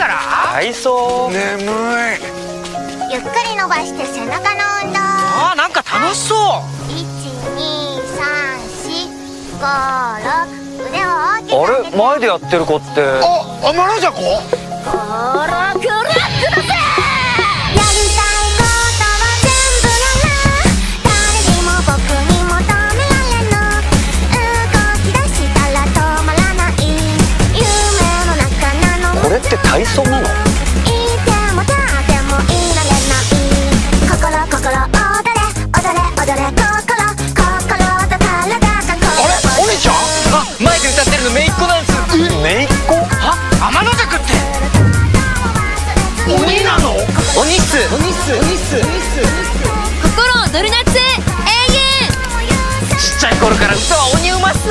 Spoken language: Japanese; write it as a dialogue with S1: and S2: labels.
S1: から？
S2: 体操。
S3: 眠い。
S4: ゆっくり伸ばして背中の運動。
S1: あーなんか楽しそう。
S4: 12345腕を大きく
S2: あれ？前でやってる子って。
S3: あアマラジャコ鬼
S1: っす。鬼っす。
S5: 心躍る夏永遠。
S1: ちっちゃい頃から歌は鬼うまっす